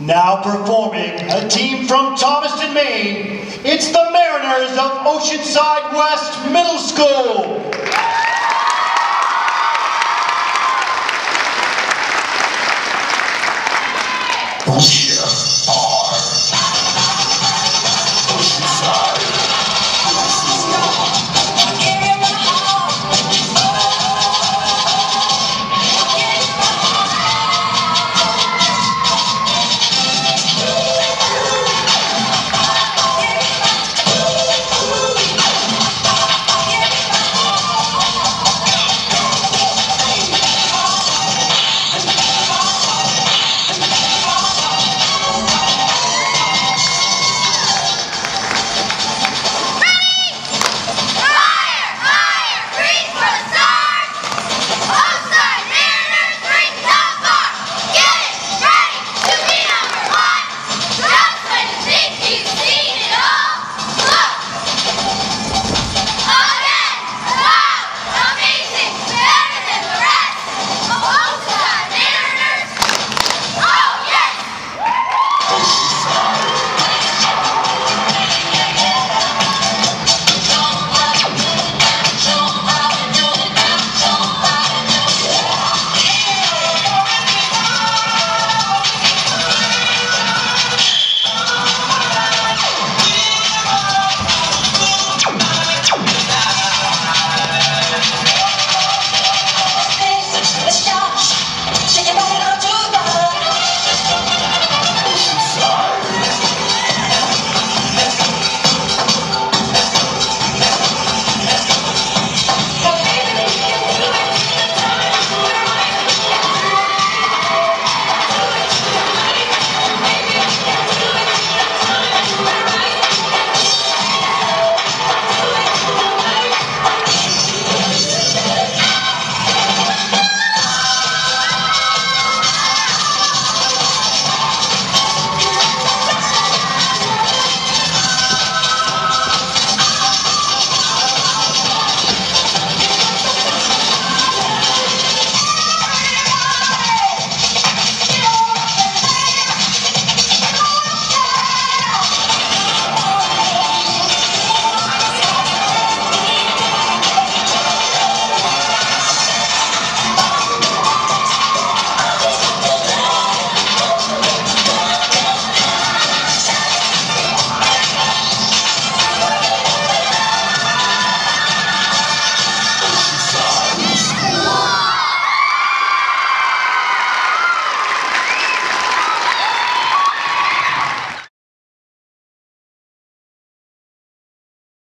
Now performing, a team from Thomaston, Maine, it's the Mariners of Oceanside West Middle School. Bullshit.